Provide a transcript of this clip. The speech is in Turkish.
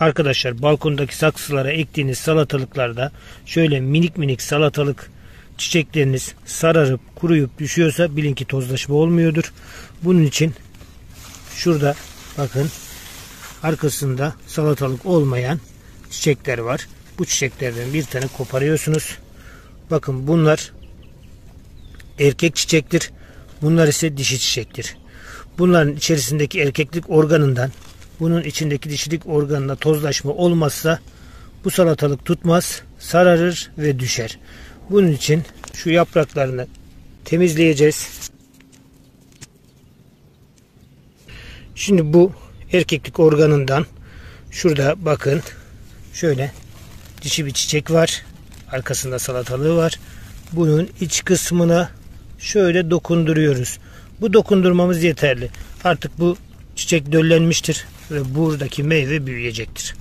Arkadaşlar balkondaki saksılara ektiğiniz salatalıklarda şöyle minik minik salatalık çiçekleriniz sararıp kuruyup düşüyorsa bilin ki tozlaşma olmuyordur. Bunun için şurada bakın arkasında salatalık olmayan çiçekler var. Bu çiçeklerden bir tane koparıyorsunuz. Bakın bunlar erkek çiçektir. Bunlar ise dişi çiçektir. Bunların içerisindeki erkeklik organından bunun içindeki dişilik organına tozlaşma olmazsa bu salatalık tutmaz, sararır ve düşer. Bunun için şu yapraklarını temizleyeceğiz. Şimdi bu erkeklik organından şurada bakın şöyle dişi bir çiçek var. Arkasında salatalığı var. Bunun iç kısmına şöyle dokunduruyoruz. Bu dokundurmamız yeterli. Artık bu çiçek döllenmiştir ve buradaki meyve büyüyecektir.